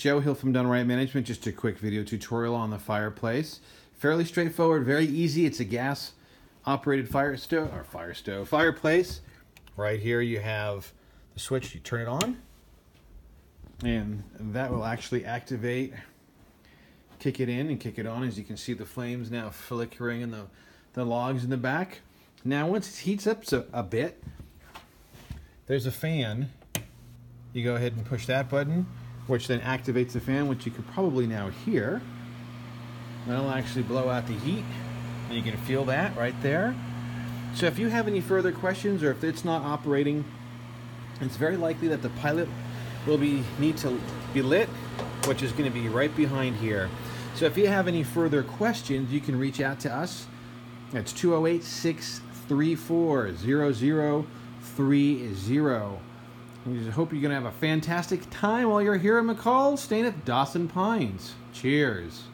Joe Hill from DoneRight Management. Just a quick video tutorial on the fireplace. Fairly straightforward, very easy. It's a gas operated fire stove or fire stove fireplace. Right here you have the switch, you turn it on and that will actually activate kick it in and kick it on as you can see the flames now flickering in the, the logs in the back. Now once it heats up so, a bit, there's a fan. You go ahead and push that button, which then activates the fan, which you can probably now hear. That'll actually blow out the heat, and you can feel that right there. So if you have any further questions or if it's not operating, it's very likely that the pilot will be need to be lit, which is going to be right behind here. So if you have any further questions, you can reach out to us. That's 208 634 0030. We hope you're going to have a fantastic time while you're here in McCall, staying at Dawson Pines. Cheers.